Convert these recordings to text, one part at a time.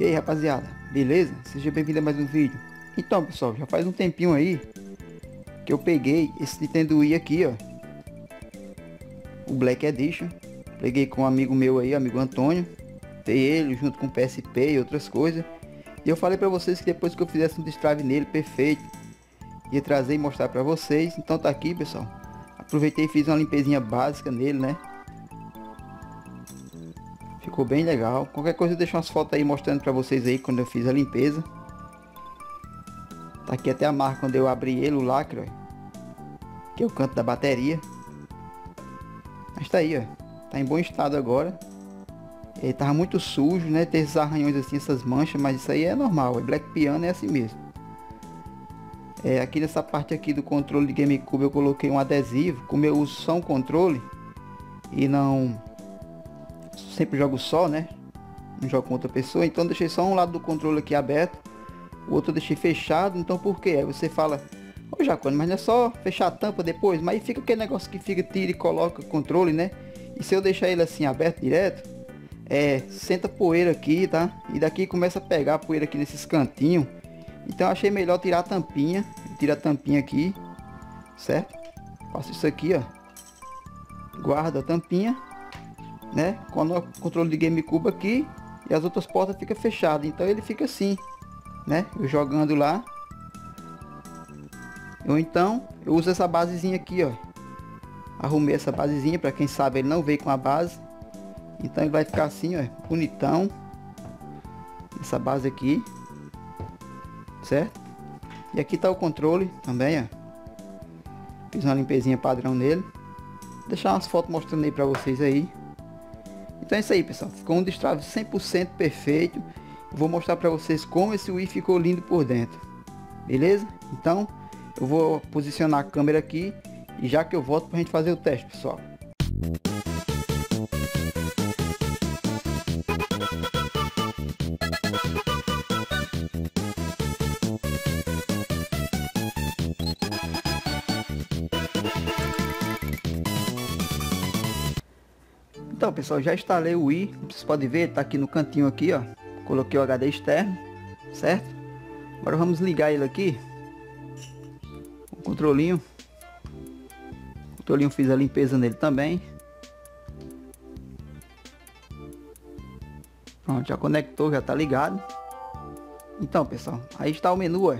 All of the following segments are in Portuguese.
E aí rapaziada, beleza? Seja bem-vindo a mais um vídeo. Então pessoal, já faz um tempinho aí que eu peguei esse Nintendo Wii aqui, ó. O Black Edition. Peguei com um amigo meu aí, amigo Antônio. Tem ele junto com PSP e outras coisas. E eu falei pra vocês que depois que eu fizesse um destrave nele perfeito, ia trazer e mostrar pra vocês. Então tá aqui pessoal. Aproveitei e fiz uma limpezinha básica nele, né? Ficou bem legal. Qualquer coisa eu deixo umas fotos aí mostrando pra vocês aí quando eu fiz a limpeza. Tá aqui até a marca quando eu abri ele, o lacre, ó. Que é o canto da bateria. Mas tá aí, ó. Tá em bom estado agora. Ele tava muito sujo, né? Tem esses arranhões assim, essas manchas, mas isso aí é normal. É Black Piano é assim mesmo. É, aqui nessa parte aqui do controle de GameCube eu coloquei um adesivo. Como eu uso só um controle e não sempre jogo só, né? Não jogo com outra pessoa, então deixei só um lado do controle aqui aberto, o outro deixei fechado, então por quê? Aí você fala, ô Jacone, mas não é só fechar a tampa depois, mas fica aquele negócio que fica, tira e coloca o controle, né? E se eu deixar ele assim aberto direto, é, senta poeira aqui, tá? E daqui começa a pegar a poeira aqui nesses cantinhos. Então achei melhor tirar a tampinha, tira a tampinha aqui, certo? Faço isso aqui, ó. Guarda a tampinha né? Quando o controle de GameCube aqui e as outras portas fica fechado, então ele fica assim, né? Eu jogando lá. Ou então eu uso essa basezinha aqui, ó. Arrumei essa basezinha para quem sabe ele não veio com a base. Então ele vai ficar assim, ó, bonitão. Essa base aqui. Certo? E aqui tá o controle também, ó. Fiz uma limpezinha padrão nele. Vou deixar umas fotos mostrando aí para vocês aí. Então é isso aí, pessoal. Ficou um destrave 100% perfeito. Vou mostrar para vocês como esse Wii ficou lindo por dentro. Beleza? Então, eu vou posicionar a câmera aqui e já que eu volto para a gente fazer o teste, pessoal. Então pessoal, já instalei o Wii, vocês podem ver, tá aqui no cantinho aqui, ó. Coloquei o HD externo, certo? Agora vamos ligar ele aqui. O controlinho. O controlinho fiz a limpeza nele também. Pronto, já conectou, já tá ligado. Então pessoal, aí está o menu, ó.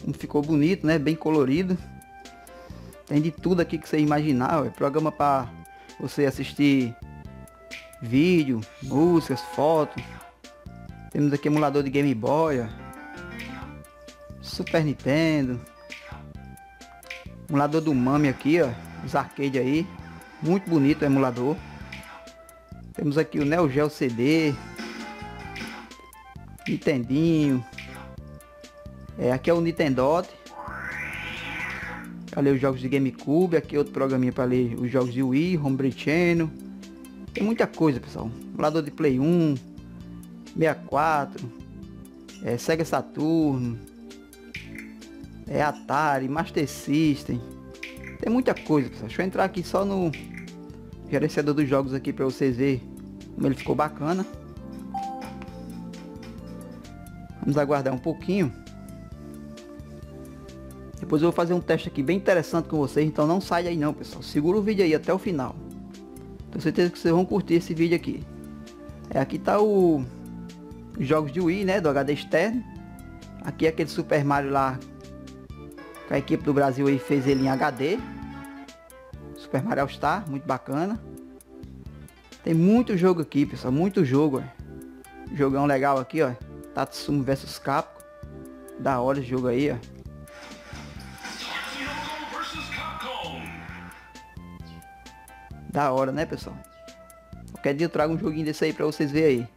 Como ficou bonito, né? Bem colorido. Tem de tudo aqui que você imaginar, ó. Programa para você assistir vídeo, músicas, fotos. Temos aqui emulador de Game Boy, ó. Super Nintendo. Emulador do Mami aqui, ó. Os arcade aí. Muito bonito o emulador. Temos aqui o Neo Geo CD. Nintendinho. É, aqui é o Nintendo. Para ler os jogos de GameCube. Aqui é outro programinha para ler os jogos de Wii, Homebrew Channel. Tem muita coisa, pessoal. Emulador de Play 1, 64, é, Sega Saturn, é Atari, Master System. Tem muita coisa, pessoal. Deixa eu entrar aqui só no gerenciador dos jogos aqui para vocês verem como ele ficou bacana. Vamos aguardar um pouquinho. Depois eu vou fazer um teste aqui bem interessante com vocês, então não sai aí não, pessoal. Segura o vídeo aí até o final. Tenho certeza que vocês vão curtir esse vídeo aqui. É, aqui tá o os jogos de Wii, né, do HD externo. Aqui é aquele Super Mario lá que a equipe do Brasil aí fez ele em HD. Super Mario All Star, muito bacana. Tem muito jogo aqui, pessoal, muito jogo. Ó. Jogão legal aqui, ó. Tatsumo vs Capcom. Da hora esse jogo aí, ó. Da hora, né, pessoal? Qualquer dia eu trago um joguinho desse aí pra vocês verem aí.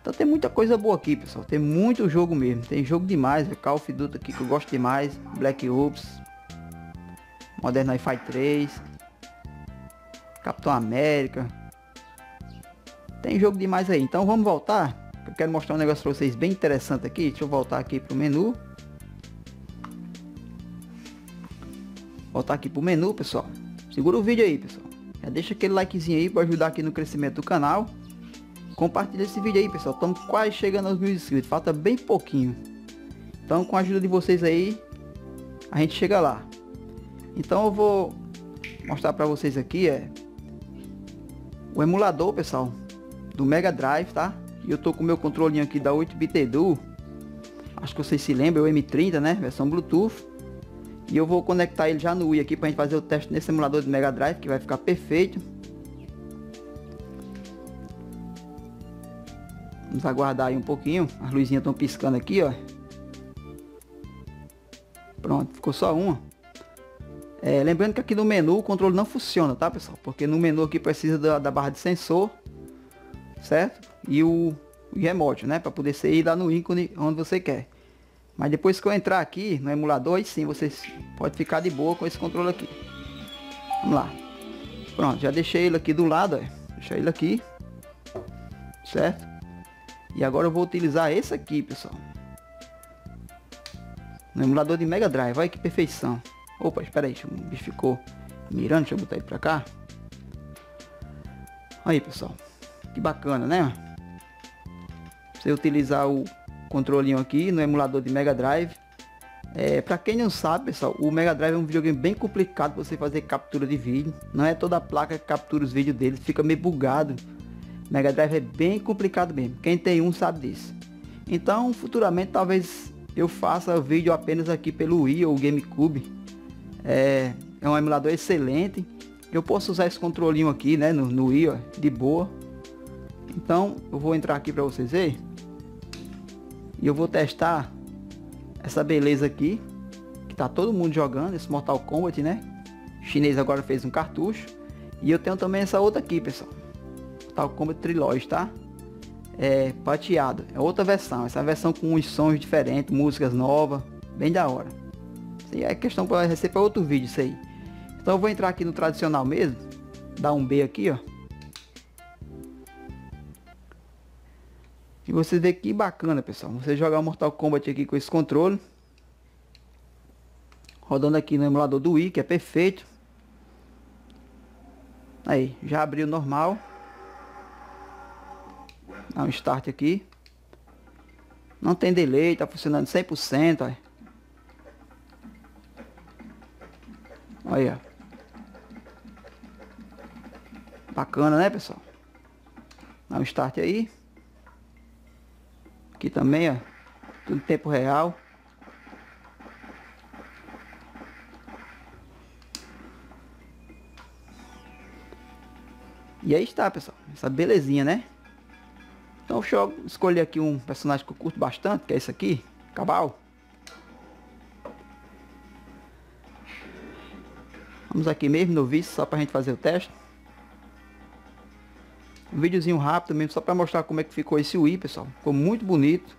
Então tem muita coisa boa aqui, pessoal. Tem muito jogo mesmo. Tem jogo demais. É Call of Duty aqui que eu gosto demais. Black Ops. Modern Wi-Fi 3. Capitão América. Tem jogo demais aí. Então vamos voltar. Eu quero mostrar um negócio pra vocês bem interessante aqui. Deixa eu voltar aqui pro menu. Voltar aqui pro menu, pessoal. Segura o vídeo aí, pessoal. Já deixa aquele likezinho aí para ajudar aqui no crescimento do canal. compartilha esse vídeo aí, pessoal. Estamos quase chegando aos mil inscritos. Falta bem pouquinho. Então, com a ajuda de vocês aí, a gente chega lá. Então, eu vou mostrar para vocês aqui é o emulador, pessoal, do Mega Drive, tá? E eu tô com o meu controlinho aqui da 8-bit Edu. Acho que vocês se lembram, é o M30, né? Versão Bluetooth. E eu vou conectar ele já no Wii aqui pra gente fazer o teste nesse emulador de Mega Drive, que vai ficar perfeito. Vamos aguardar aí um pouquinho. As luzinhas estão piscando aqui, ó. Pronto, ficou só uma. É, lembrando que aqui no menu o controle não funciona, tá pessoal? Porque no menu aqui precisa da, da barra de sensor, certo? E o, o remote, né? Para poder ser ir lá no ícone onde você quer. Mas depois que eu entrar aqui no emulador, aí sim você pode ficar de boa com esse controle aqui. Vamos lá. Pronto, já deixei ele aqui do lado, ó. Deixei ele aqui. Certo? E agora eu vou utilizar esse aqui, pessoal. No emulador de Mega Drive. Olha que perfeição. Opa, espera aí, o bicho ficou mirando, deixa eu botar ele pra cá. Aí, pessoal. Que bacana, né? Você utilizar o controlinho aqui no emulador de Mega Drive. É, para quem não sabe, pessoal, o Mega Drive é um videogame bem complicado você fazer captura de vídeo. Não é toda a placa que captura os vídeos dele, fica meio bugado. Mega Drive é bem complicado mesmo. Quem tem um sabe disso. Então, futuramente, talvez eu faça vídeo apenas aqui pelo Wii ou GameCube é, é um emulador excelente. Eu posso usar esse controlinho aqui, né, no, no Wii, ó, de boa. Então, eu vou entrar aqui para vocês verem. E eu vou testar essa beleza aqui. Que tá todo mundo jogando, esse Mortal Kombat, né? O chinês agora fez um cartucho. E eu tenho também essa outra aqui, pessoal. Mortal Kombat Trilogy, tá? É pateado. É outra versão. Essa versão com uns sons diferentes, músicas novas. Bem da hora. E é questão para receber outro vídeo isso aí. Então eu vou entrar aqui no tradicional mesmo. Dar um B aqui, ó. E você vê que bacana, pessoal. Você jogar Mortal Kombat aqui com esse controle. Rodando aqui no emulador do Wii, que é perfeito. Aí, já abriu normal. Dá um start aqui. Não tem delay, tá funcionando 100%, ó. Olha. Bacana, né, pessoal? Dá um start aí. Aqui também, ó. Tudo em tempo real. E aí está, pessoal. Essa belezinha, né? Então deixa eu escolher aqui um personagem que eu curto bastante, que é esse aqui. Cabal. Vamos aqui mesmo no vídeo, só para a gente fazer o teste. Um videozinho rápido mesmo, só para mostrar como é que ficou esse Wii, pessoal. Ficou muito bonito.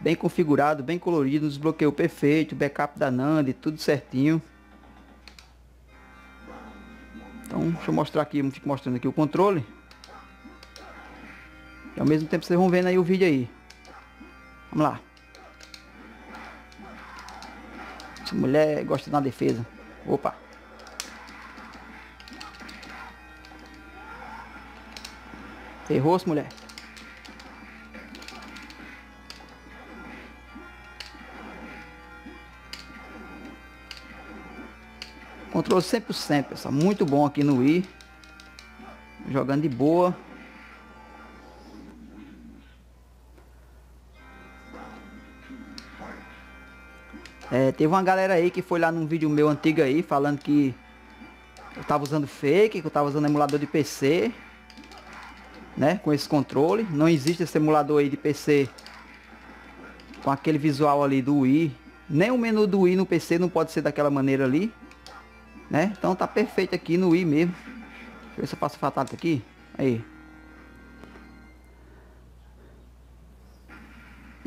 Bem configurado, bem colorido, desbloqueio perfeito, backup da NAND, tudo certinho. Então, deixa eu mostrar aqui, fico mostrando aqui o controle. E ao mesmo tempo vocês vão vendo aí o vídeo aí. Vamos lá. Essa mulher gosta da defesa. Opa. Errou, mulher. Controle 100%, pessoal. Muito bom aqui no Wii. Jogando de boa. É, teve uma galera aí que foi lá num vídeo meu antigo aí, falando que eu tava usando fake, que eu tava usando emulador de PC né, com esse controle. Não existe esse emulador aí de PC com aquele visual ali do Wii. Nem o menu do Wii no PC não pode ser daquela maneira ali, né? Então tá perfeito aqui no Wii mesmo. Deixa eu ver se eu faço fatality aqui. Aí.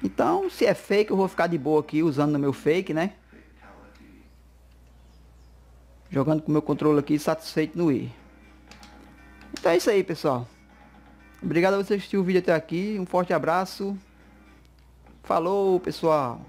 Então, se é fake, eu vou ficar de boa aqui usando no meu fake, né? Jogando com o meu controle aqui satisfeito no Wii. Então é isso aí, pessoal. Obrigado a você assistir o vídeo até aqui. Um forte abraço. Falou, pessoal.